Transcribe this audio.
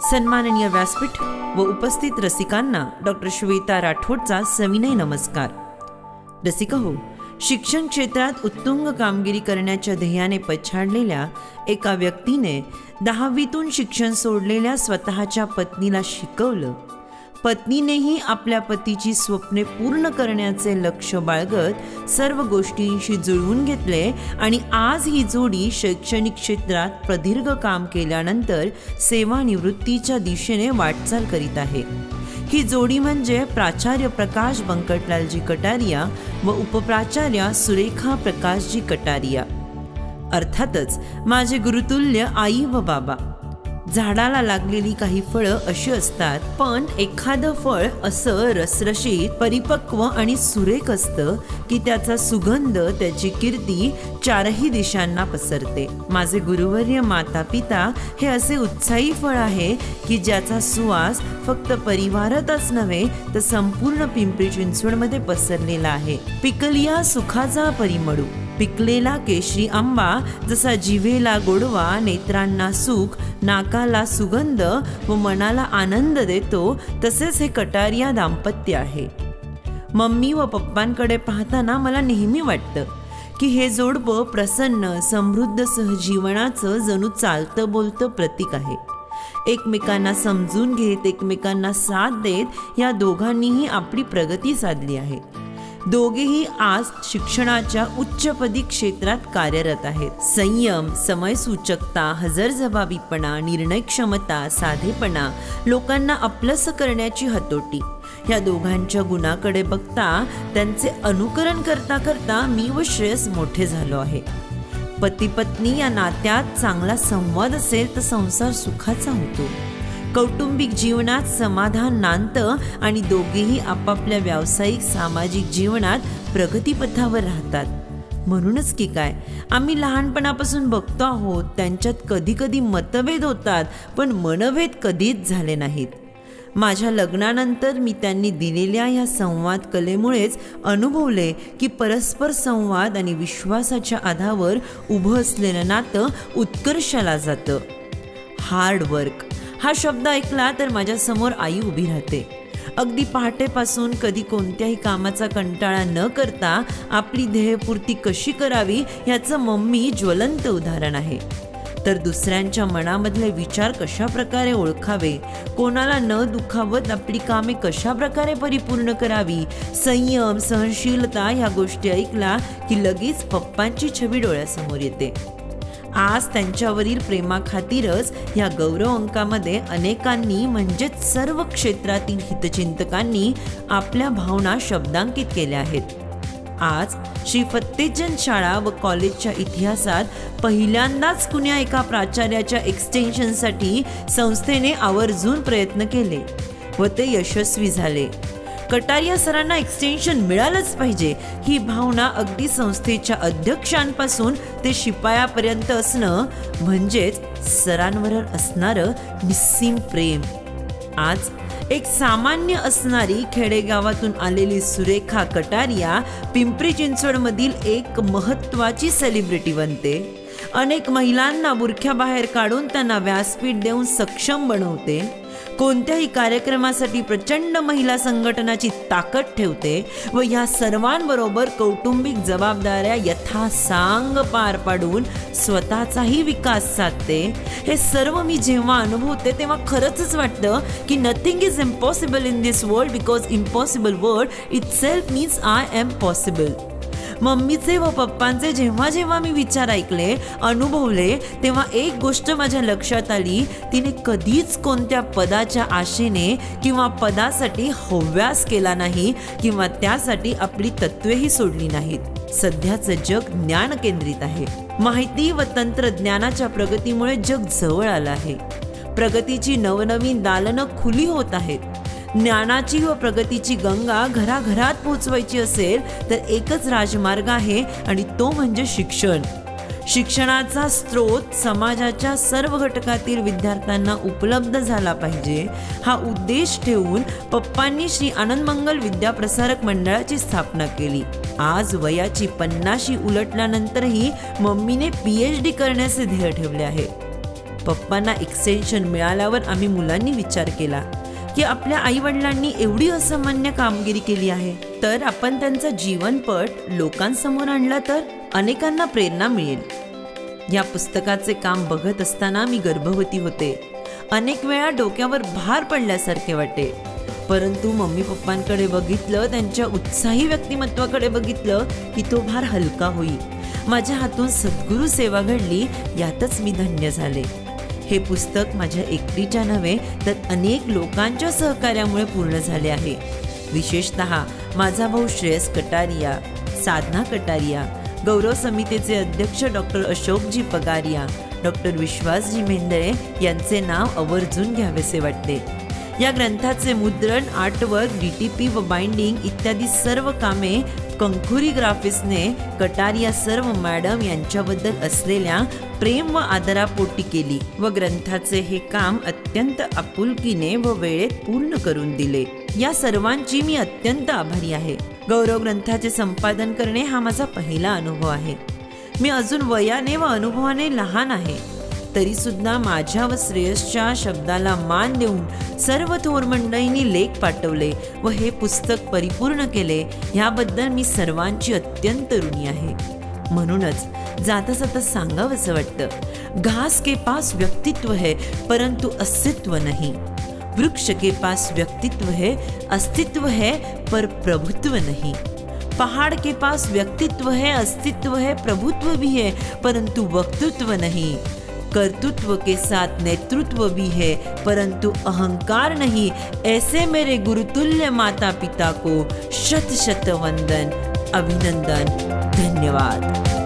सन्माननीय व्यासपीठ व उपस्थित रसिकांना डॉक्टर श्वेता राठोडचा सविनय नमस्कार. रसिका हो शिक्षण क्षेत्रात उत्तुंग कामगिरी करण्याच्या ध्येयाने पछाडलेल्या एका व्यक्तीने दहावीतून शिक्षण सोडलेल्या स्वतःच्या पत्नीला शिकवलं. पत्नीनेही आपल्या पतीची स्वप्ने पूर्ण करण्याचे लक्ष बाळगत सर्व गोष्टींशी जुळवून घेतले आणि आज ही जोडी शैक्षणिक क्षेत्रात प्रदीर्घ काम केल्यानंतर सेवानिवृत्तीच्या दिशेने वाटचाल करीत आहे. ही जोडी म्हणजे प्राचार्य प्रकाश बंकटलालजी कटारिया व उपप्राचार्या सुरेखा प्रकाशजी कटारिया. अर्थातच माझे गुरुतुल्य आई व बाबा. झाडाला लागलेली काही फळं अशी असतात. पण एखादं फळ असं रसरशीत परिपक्व आणि सुरेख असतं की त्याचा सुगंध त्याची कीर्ती चारही दिशांना पसरते. माझे गुरुवर्य माता पिता हे असे उत्साही फळ आहे की ज्याचा सुवास फक्त परिवारातच नव्हे तर संपूर्ण पिंपरी चिंचवडमध्ये पसरलेला आहे. पिकलिया सुखाचा परिमळू. पिकलेला केशरी आंबा जसा जिभेला गोडवा नेत्रांना सुख नाकाला सुगंध व मनाला आनंद देतो तसेच हे कटारिया दाम्पत्य आहे. मम्मी व पप्पांकडे पाहताना मला नेहमी वाटतं की हे जोडपं प्रसन्न समृद्ध सहजीवनाचं जणू चालतं बोलतं प्रतीक आहे. एकमेकांना समजून घेत एकमेकांना साथ देत या दोघांनीही आपली प्रगती साधली आहे. दोघेही आज शिक्षणाच्या उच्चपदी क्षेत्रात कार्यरत आहेत. संयम समयसूचकता हजरजबाबीपणा निर्णय क्षमता साधेपणा लोकांना आपलंस करण्याची हतोटी. या दोघांच्या गुणाकडे बघता त्यांचे अनुकरण करता करता मी व श्रेयस मोठे झालो आहे. पती पत्नी या नात्यात चांगला संवाद असेल तर संसार सुखाचा होतो. कौटुंबिक जीवनात समाधान नांदतं आणि दोघेही आपापल्या व्यावसायिक सामाजिक जीवनात प्रगतीपथावर राहतात. म्हणूनच की काय आम्ही लहानपणापासून बघतो आहोत त्यांच्यात कधी कधी मतभेद होतात पण मनभेद कधीच झाले नाहीत. माझ्या लग्नानंतर मी त्यांनी दिलेल्या या संवाद कलेमुळेच अनुभवले की परस्पर संवाद आणि विश्वासाच्या आधावर उभं असलेलं नातं उत्कर्षाला जातं. Hard work. हा शब्द ऐकला तर माझ्यासमोर आई उभी राहते. अगदी पहाटेपासून कधी कोणत्याही कामाचा कंटाळा न करता आपली ध्येयपूर्ती कशी करावी याचं मम्मी ज्वलंत उदाहरण आहे. तर दुसऱ्यांच्या मनामधले विचार कशा प्रकारे ओळखावे कोणाला न दुखावत आपली कामे कशा प्रकारे परिपूर्ण करावी संयम सहनशीलता ह्या गोष्टी ऐकला की लगेच पप्पांची छबी डोळ्यासमोर येते. आज त्यांच्यावरील प्रेमाखातीरच या गौरव अंकामध्ये अनेकांनी म्हणजेच सर्व क्षेत्रातील हितचिंतकांनी आपल्या भावना शब्दांकित केल्या आहेत. आज श्री फत्तेचंद शाळा व कॉलेजच्या इतिहासात पहिल्यांदाच कुण्या एका प्राचार्याच्या एक्सटेन्शनसाठी संस्थेने आवर्जून प्रयत्न केले व ते यशस्वी झाले. कटारिया सरांना एक्सटेन्शन मिळालंच पाहिजे. ही भावना अगदी संस्थेच्या अध्यक्षांपासून ते शिपायापर्यंत असणं म्हणजेच सरांवर असणारं निस्सीम प्रेम. आज एक सामान्य असणारी खेडेगावातून आलेली सुरेखा कटारिया पिंपरी चिंचवडमधील एक महत्वाची सेलिब्रिटी बनते. अनेक महिलांना बुरख्याबाहेर काढून त्यांना व्यासपीठ देऊन सक्षम बनवते. कोणत्याही कार्यक्रमासाठी प्रचंड महिला संघटनाची ताकद ठेवते व ह्या सर्वांबरोबर कौटुंबिक जबाबदाऱ्या यथासांग पार पाडून स्वतःचाही विकास साधते. हे सर्व मी जेव्हा अनुभवते तेव्हा खरंच वाटतं की nothing is impossible in this world because impossible world itself means I am possible मम्मीचे व पप्पांचे जेव्हा जेव्हा मी विचार ऐकले अनुभवले तेव्हा एक गोष्ट माझ्या लक्षात आली. तिने कधीच कोणत्या पदाच्या आशेने किंवा पदासाठी हव्यास केला नाही किंवा त्यासाठी आपली तत्वेही सोडली नाहीत. सध्याचं जग ज्ञान केंद्रित आहे. माहिती व तंत्रज्ञानाच्या प्रगतीमुळे जग जवळ आलं आहे. प्रगतीची नवनवीन दालनं खुली होत आहेत. ज्ञानाची व प्रगतीची गंगा घराघरात पोचवायची असेल तर एकच राजमार्ग आहे आणि तो म्हणजे शिक्षण. शिक्षणाचा स्रोत समाजाच्या सर्व घटकातील विद्यार्थ्यांना उपलब्ध झाला पाहिजे. हा उद्देश ठेवून पप्पांनी श्री आनंदमंगल विद्याप्रसारक मंडळाची स्थापना केली. आज वयाची पन्नाशी उलटल्यानंतरही मम्मीने पी एच डी करण्याचे ध्येय ठेवले आहे. पप्पांना एक्सटेन्शन मिळाल्यावर आम्ही मुलांनी विचार केला. की आपल्या आईवडिलांनी एवढी असामान्य कामगिरी केली आहे. तर आपण त्यांचा जीवनपट लोकांसमोर आणला तर अनेकांना प्रेरणा मिळेल. या पुस्तकाचे काम बघत असताना मी गर्भवती होते. अनेक वेळा डोक्यावर भार पडल्यासारखे वाटे. परंतु मम्मी पप्पांकडे बघितलं त्यांच्या उत्साही व्यक्तिमत्वाकडे बघितलं की तो भार हलका होईल माझ्या हातून सद्गुरू सेवा घडली यातच मी धन्य झाले. हे पुस्तक माझ्या एकटीच्या नव्हे तर अनेक लोकांच्या सहकार्यामुळे पूर्ण झाले आहे. विशेषत माझा भाऊ श्रेयस कटारिया साधना कटारिया गौरव समितीचे अध्यक्ष डॉक्टर अशोकजी पगारिया डॉक्टर विश्वासजी मेंदळे यांचे नाव आवर्जून घ्यावेसे वाटते. या ग्रंथाचे मुद्रण आर्टवर्क डी टी पी व बाइंडिंग इत्यादी सर्व कामे कंखुरी ग्राफिक्सने कटारिया सर्व मॅडम यांच्याबद्दल असलेल्या प्रेम व आदरापोटी केली व ग्रंथाचे हे काम अत्यंत आपुलकीने व वेळेत पूर्ण करून दिले. या सर्वांची मी अत्यंत आभारी आहे. गौरव ग्रंथाचे संपादन करणे हा माझा पहिला अनुभव आहे. मी अजून वयाने व अनुभवाने लहान आहे. तरी सुद्धा माझ्या व श्रेयसच्या शब्दाला मान देऊन सर्व थोर मंडळींनी लेख पाठवले व हे पुस्तक परिपूर्ण केले ह्याबद्दल मी सर्वांची अत्यंत ऋणी आहे. म्हणूनच जाता जाता सांगावंसं वाटतं घास के पास व्यक्तित्व है परंतु अस्तित्व नाही. वृक्ष के पास व्यक्तित्व है अस्तित्व है पर प्रभुत्व नहीं. पहाड़ के पास व्यक्तित्व है अस्तित्व है प्रभुत्व भी है परंतु वक्तृत्व नहीं. कर्तृत्व के साथ नेतृत्व भी है, परंतु अहंकार नहीं। ऐसे मेरे गुरुतुल्य माता पिता को शत शत वंदन, अभिनंदन, धन्यवाद।